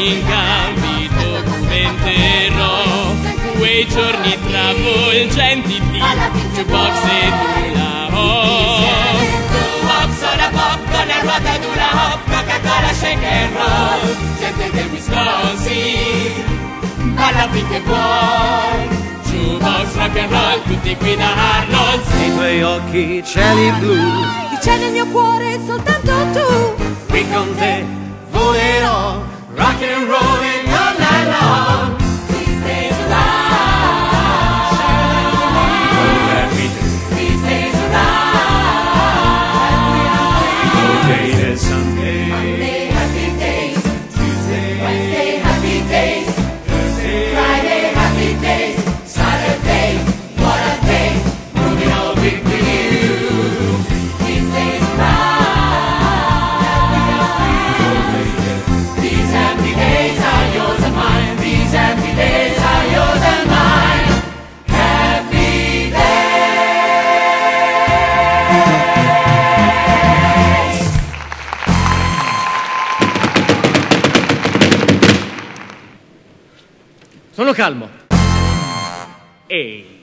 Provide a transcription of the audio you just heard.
in cambio documenterò quei giorni travolgenti di jukebox e hula hop Hop, soda pop, con la ruota d'ula hop, Coca-Cola, shake and roll. Gente del Wisconsin, balla finché vuoi. jukebox rock and roll tutti qui da Arnold Nei tuoi occhi cieli blu, Chi c'è nel mio cuore soltanto rock and rolling sono calmo. Ehi